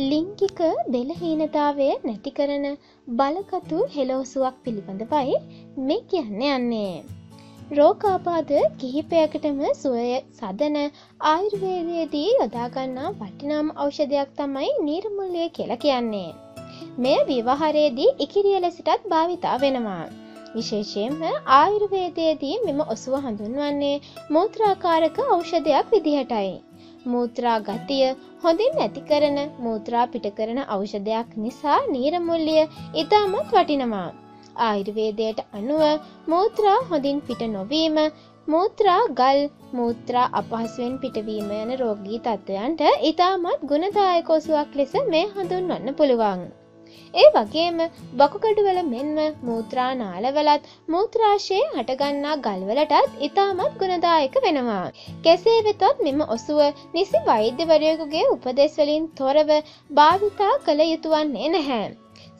ලිංගික බෙලහීනතාවය නැති කරන බලකතු හෙලෝසුවක් පිළිබඳවයි මේ කියන්න යන්නේ. රෝකාපාද කිහිපයකටම සුවය සදන ආයුර්වේදයේදී යොදාගන්නා වටිනාම් ඖෂධයක් තමයි නීර්මුල්ලය කියල කියන්නේ. මෙය විවාහරයේදී ඉකිරිය ලෙසිටත් භාවිතා වෙනවා. විශේෂයෙන්ම ආයුර්වේදයේදී මෙම ඔසුව හඳුන්වන්නේ මූත්‍රාකාරක ඖෂධයක් විදිහටයි. මූත්‍රා ගතිය හොඳින් නැති කරන මූත්‍රා පිට කරන ඖෂධයක් නිසා නීරමුල්ලිය ඉතාමත් වටිනවා. ආයුර්වේදයට අනුව මූත්‍රා හොඳින් පිට නොවීම මූත්‍රා ගල් මූත්‍රා අපහසුවෙන් පිටවීම යන රෝගී තත්ත්වයන්ට ඉතාමත් ගුණදායකෝසුවක් ලෙස මේ හඳුන්වන්න පුළුවන්. ඒ වගේම බකුකඩුවල මෙන්ම මූත්‍රා නාලවලත් මූත්‍රාශය හටගන්නා ගල්වලටත් ඉතාමත් ගුණදායක වෙනවා. කෙසේ වෙතත් මෙම ඔසුව නිසි වෛද්‍යවරයකුගේ උපදෙස්වලින් තොරව භාවිතා කළ යුතුවන්නේ නැහැ.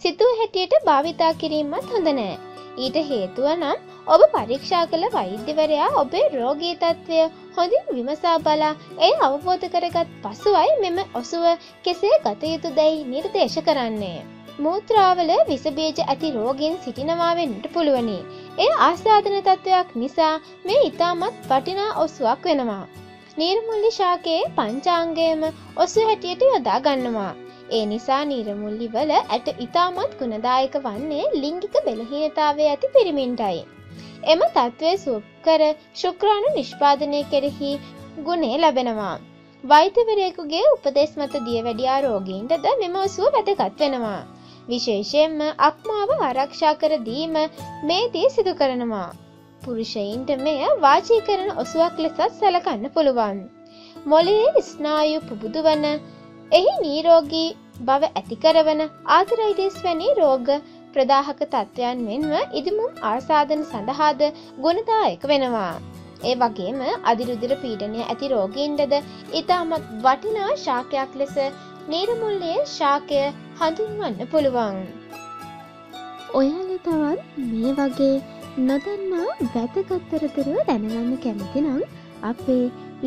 සිතුව හැටියට භාවිතා කිරීමත් හොඳ නෑ. ඊට හේතුව නම් ඔබ පරීක්ෂා කළ වෛද්‍යවරයා ඔබේ රෝගී තත්ත්වය හොඳින් විමසා බලා එය අවබෝධ කරගත් පසුවයි මෙම ඔසුව කෙසේ ගත යුතු දැයි නිර්දේශ කරන්නේ. මූත්‍රාවල විසබීජ ඇති රෝගෙන් සිටිනවාවෙන්ට පුළුවනි. එය ආස්ථාදන තත්ත්වයක් නිසා මේ ඉතාමත් වටිනා ඔස්සුවක් වෙනවා. නීර්මුල්ලි ශාකයේ පංචාංගයම ඔස්සු හැටියට යොදා ගන්නවා. ඒ නිසා නීරමුල්ලි වල ඇට ඉතාමත් ගුණදායක වන්නේ ලිංගික බෙලහීනතාවේ ඇති පිරිමින්ටයි. එම තත්ත්වය සුප්කර ශුක්‍රාණු නිෂ්පාදනය කෙරෙහි ගුණේ ලැබෙනවා. වෛතවරයෙකුගේ උපදෙස් මත දිය වැඩියා රෝගීන්ටද මෙම ඔසුව වැදගත් වෙනවා. විශේෂයෙන්ම අක්මාව ආරක්ෂා කර දීම මේ දී සිදු කරනවා. පුරුෂයින්ට මෙය වාචී කරන ඔසුවක් ලෙසත් සැලකන්න පුළුවන්. මොලයේ ස්නායු පුබුදු වන එහි නීරෝගී බව ඇතිකරවන ආතරයිඩස් වැනි රෝග ප්‍රදාහක තත්ත්වයන් මෙන්ව ඉදිමුම් ආසාධන සඳහාද ගුණදායක වෙනවා. ඒ වගේම අධිරුදිර පීඩනය ඇති රෝගීන්ටද ඉතාමත් වටිනා ශාකයක් ලෙස නීරමුල්ලේ ශාකය හඳුන්වන්න පුළුවන්. ඔයාල තවත් මේ වගේ නොදන්නා වැතගත්තරතුරුව දැනගන්න කැමතිනම් අපේ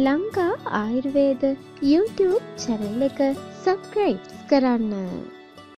ලංකා ආයුර්වේද YouTube චැනල් එක සබස්ක්‍රයිබ්ස් කරන්න.